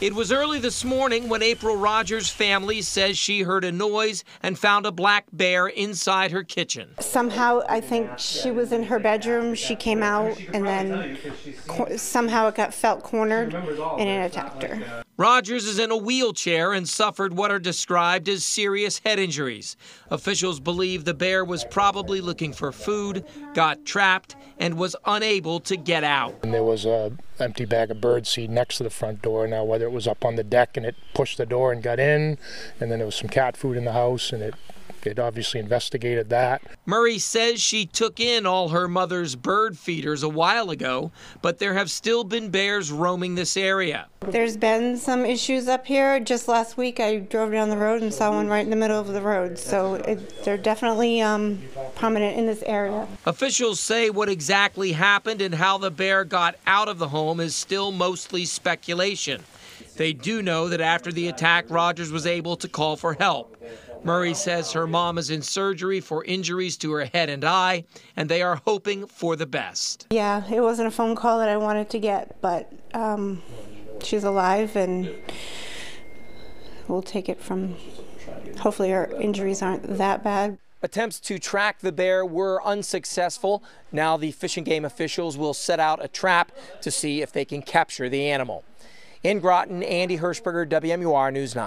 It was early this morning when April Rogers' family says she heard a noise and found a black bear inside her kitchen. Somehow, I think she was in her bedroom. She came out, and then somehow it got felt cornered, and it attacked her. Rogers is in a wheelchair and suffered what are described as serious head injuries. Officials believe the bear was probably looking for food, got trapped, and was unable to get out. And there was a empty bag of bird seed next to the front door. Now, whether it was up on the deck and it pushed the door and got in, and then there was some cat food in the house and it They'd obviously investigated that. Murray says she took in all her mother's bird feeders a while ago, but there have still been bears roaming this area. There's been some issues up here. Just last week, I drove down the road and saw one right in the middle of the road. So it, they're definitely um, prominent in this area. Officials say what exactly happened and how the bear got out of the home is still mostly speculation. They do know that after the attack, Rogers was able to call for help. Murray says her mom is in surgery for injuries to her head and eye, and they are hoping for the best. Yeah, it wasn't a phone call that I wanted to get, but um, she's alive, and we'll take it from. Hopefully, her injuries aren't that bad. Attempts to track the bear were unsuccessful. Now, the Fish and Game officials will set out a trap to see if they can capture the animal. In Groton, Andy Hirschberger, WMUR News 9.